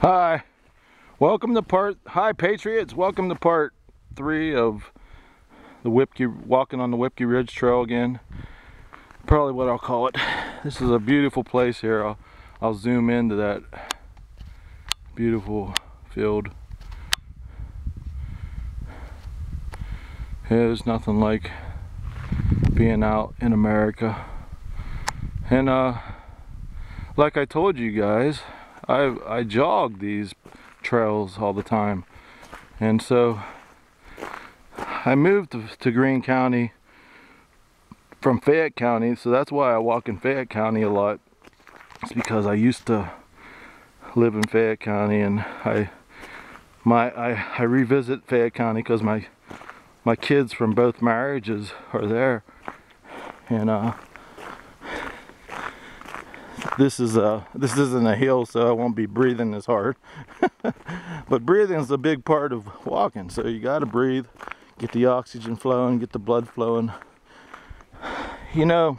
Hi, welcome to part, hi Patriots, welcome to part three of the Whipkey, walking on the Whipkey Ridge Trail again. Probably what I'll call it. This is a beautiful place here. I'll, I'll zoom into that beautiful field. Yeah, there's nothing like being out in America. And uh, like I told you guys, I I jog these trails all the time, and so I moved to, to Greene County from Fayette County, so that's why I walk in Fayette County a lot. It's because I used to live in Fayette County, and I my I, I revisit Fayette County because my my kids from both marriages are there, and uh, this is a this isn't a hill so I won't be breathing as hard. But breathing is a big part of walking so you got to breathe get the oxygen flowing get the blood flowing. You know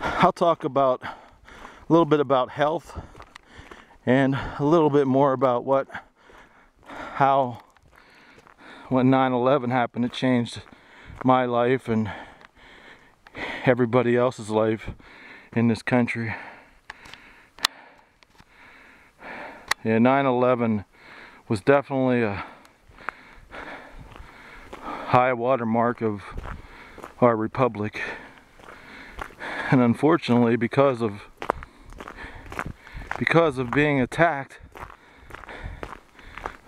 I'll talk about a little bit about health and a little bit more about what how when 9-11 happened. It changed my life and everybody else's life in this country yeah, 9/11 was definitely a high water mark of our republic. And unfortunately, because of because of being attacked,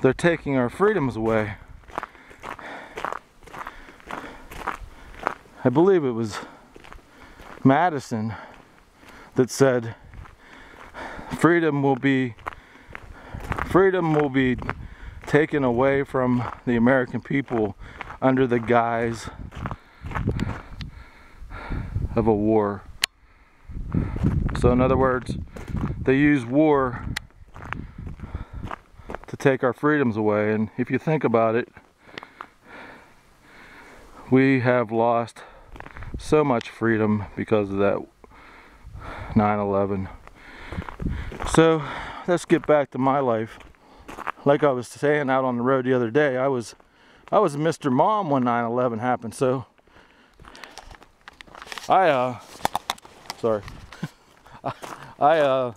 they're taking our freedoms away. I believe it was Madison that said freedom will be freedom will be taken away from the American people under the guise of a war. So, in other words, they use war to take our freedoms away. And if you think about it, we have lost so much freedom because of that 9 11. So, let's get back to my life. Like I was saying out on the road the other day, I was I was Mr. Mom when 9/11 happened. So I uh sorry. I uh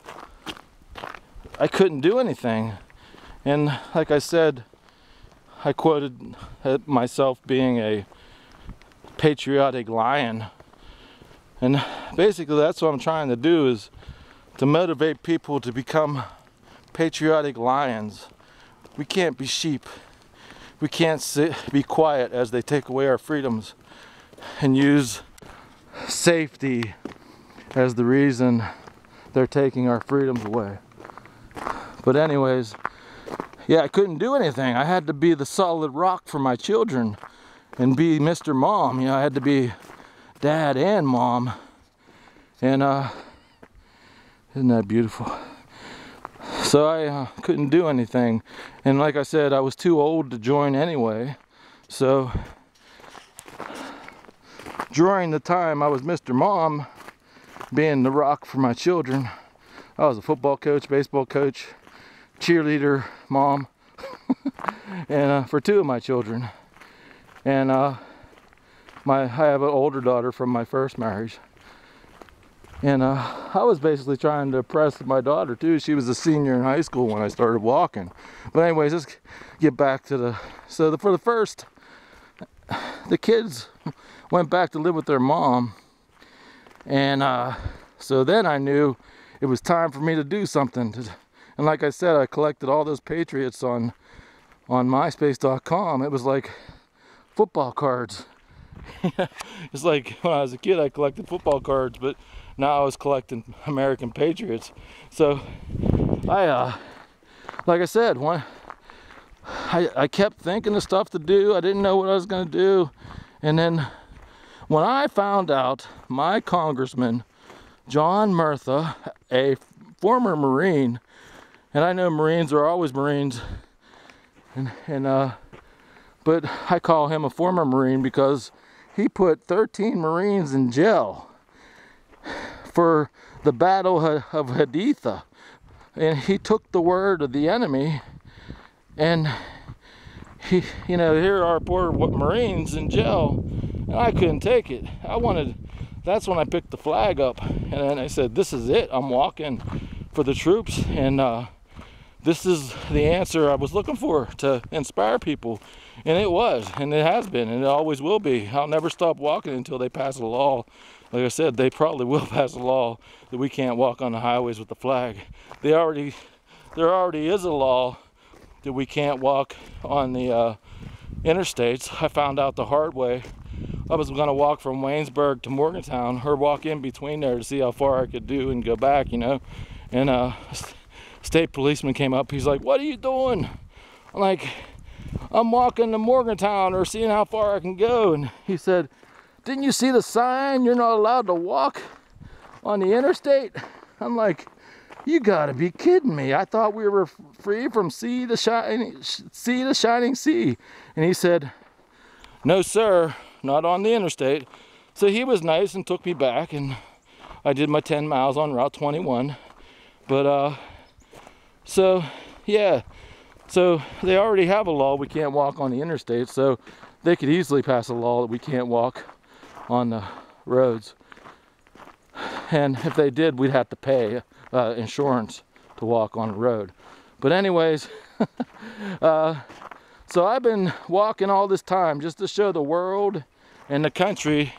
I couldn't do anything. And like I said, I quoted myself being a patriotic lion. And basically that's what I'm trying to do is to motivate people to become patriotic lions. We can't be sheep. We can't sit, be quiet as they take away our freedoms and use safety as the reason they're taking our freedoms away. But anyways, yeah, I couldn't do anything. I had to be the solid rock for my children and be Mr. Mom. You know, I had to be dad and mom. And uh, isn't that beautiful? So I uh, couldn't do anything. And like I said, I was too old to join anyway. So during the time I was Mr. Mom, being the rock for my children, I was a football coach, baseball coach, cheerleader, mom, and uh, for two of my children. And uh, my I have an older daughter from my first marriage. And uh, I was basically trying to impress my daughter too. She was a senior in high school when I started walking. But anyways, let's get back to the. So the, for the first, the kids went back to live with their mom, and uh, so then I knew it was time for me to do something. And like I said, I collected all those Patriots on on MySpace.com. It was like football cards. it's like when I was a kid, I collected football cards, but now I was collecting American Patriots. So I, uh, like I said, one, I, I kept thinking of stuff to do. I didn't know what I was going to do. And then when I found out my congressman, John Murtha, a former Marine, and I know Marines are always Marines, and, and uh, but I call him a former Marine because he put 13 Marines in jail for the Battle of Haditha. and he took the word of the enemy. And he you know here are poor marines in jail. And i couldn't take it. I wanted that's when i picked the flag up. And then i said this is it. I'm walking for the troops. And uh, this is the answer i was looking for to inspire people. And it was and it has been and it always will be. I'll never stop walking until they pass a law like I said, they probably will pass a law that we can't walk on the highways with the flag. They already, there already is a law that we can't walk on the uh, interstates. I found out the hard way. I was gonna walk from Waynesburg to Morgantown, or walk in between there to see how far I could do and go back, you know. And uh, state policeman came up. He's like, "What are you doing?" I'm like, "I'm walking to Morgantown or seeing how far I can go." And he said, didn't you see the sign? You're not allowed to walk on the interstate. I'm like, you gotta be kidding me. I thought we were free from sea to shining, sea to shining sea. And he said, no, sir, not on the interstate. So he was nice and took me back and I did my 10 miles on Route 21. But, uh, so, yeah. So they already have a law we can't walk on the interstate. So they could easily pass a law that we can't walk on the roads. And if they did, we'd have to pay uh, insurance to walk on the road. But anyways, uh, so I've been walking all this time just to show the world and the country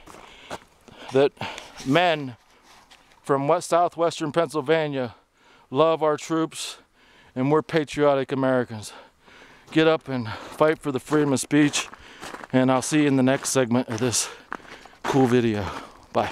that men from west southwestern Pennsylvania love our troops and we're patriotic Americans. Get up and fight for the freedom of speech and I'll see you in the next segment of this cool video. Bye.